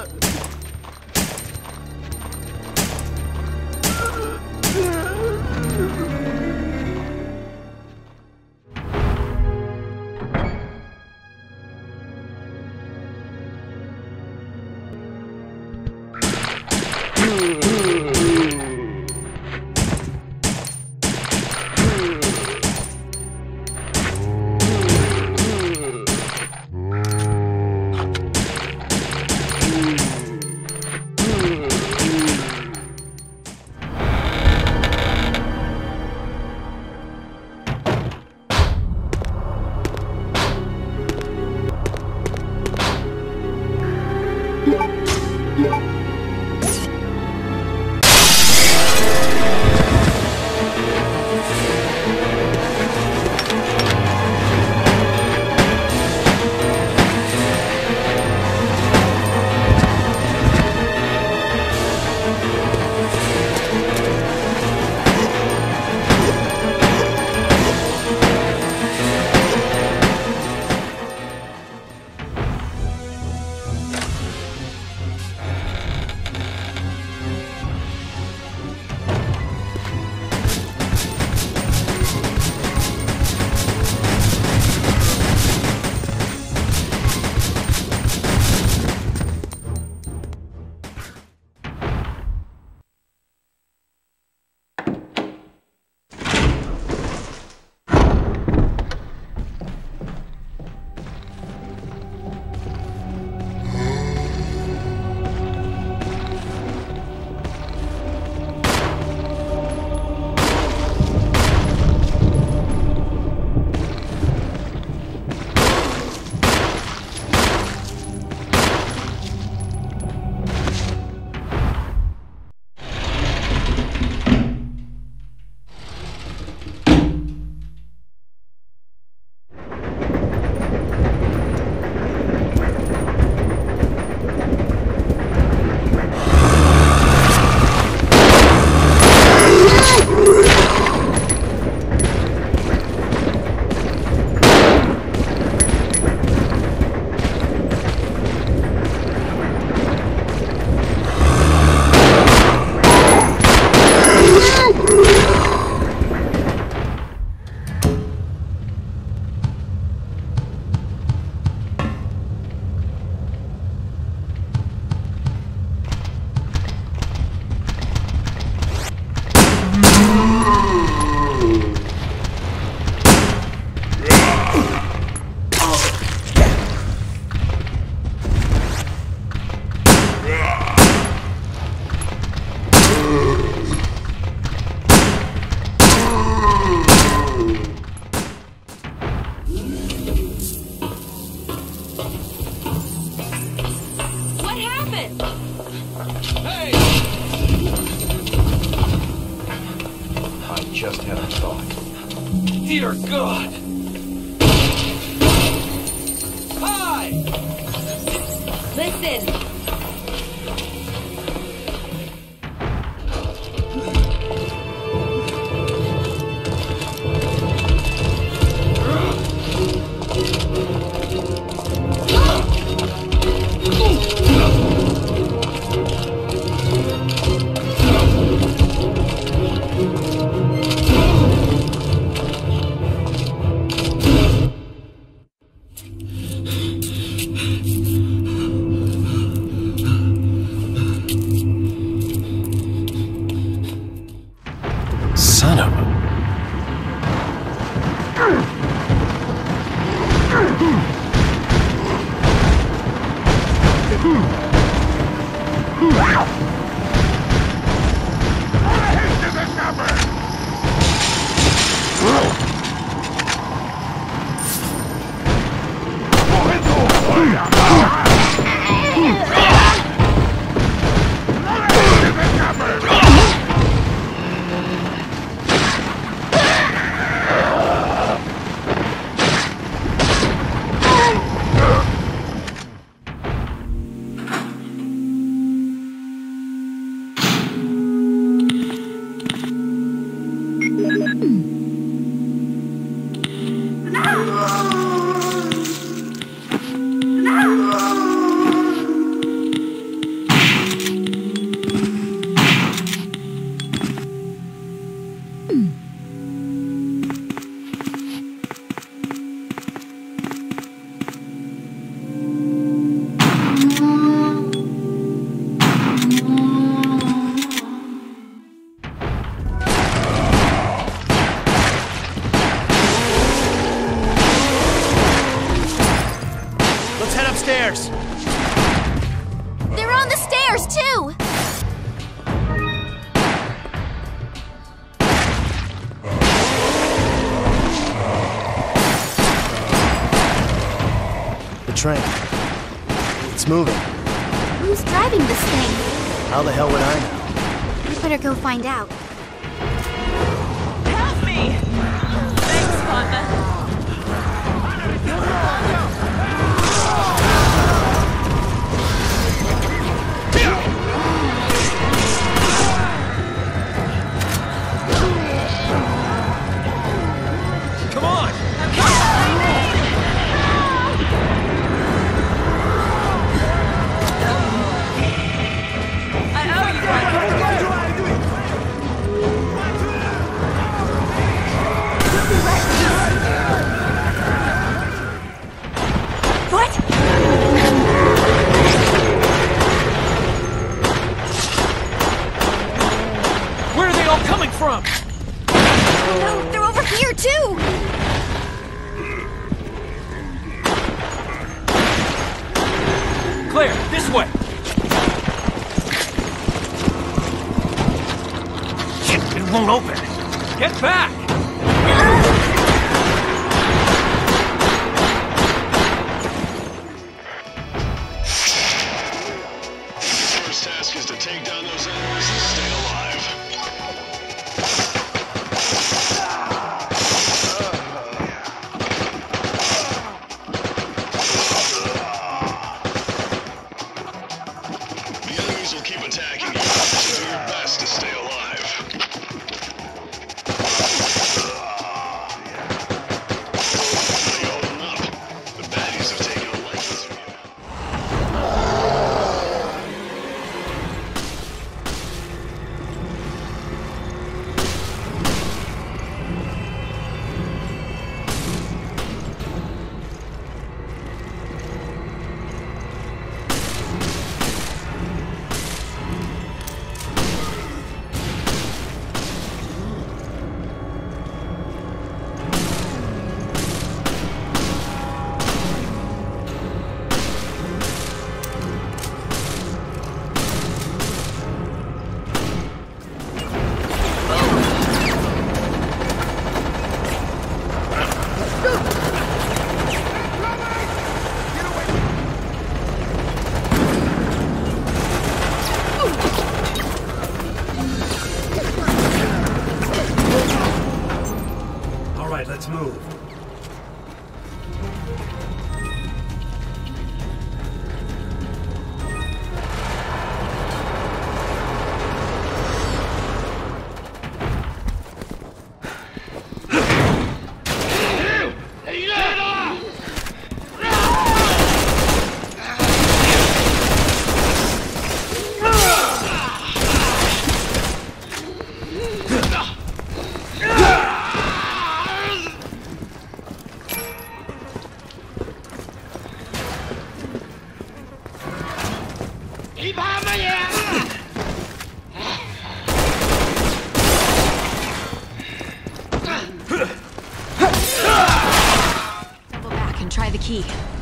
up. Just had a thought. Dear God! Wow! Train. It's moving. Who's driving this thing? How the hell would I know? We better go find out. Help me! Thanks, Father. Claire, this way! Shit, it won't open. Get back! key.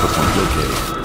the point located.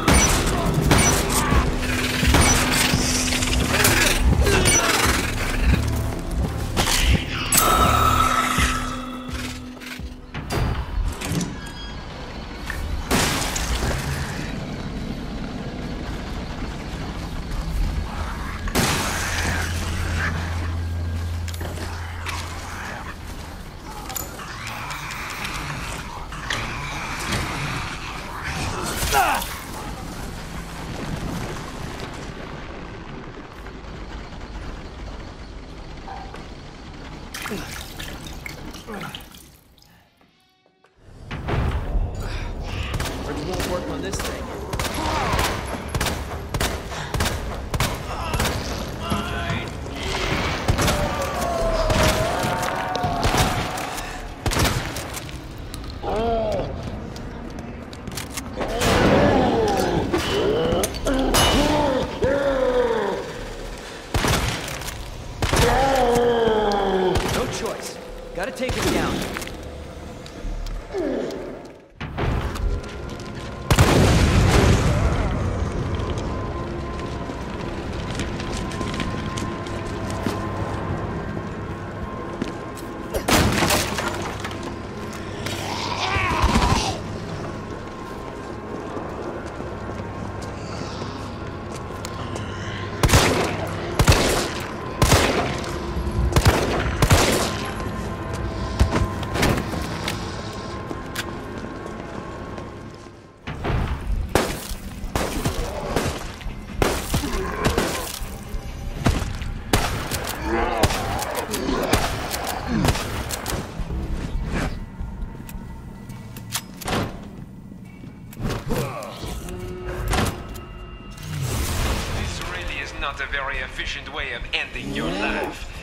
Efficient way of ending your life.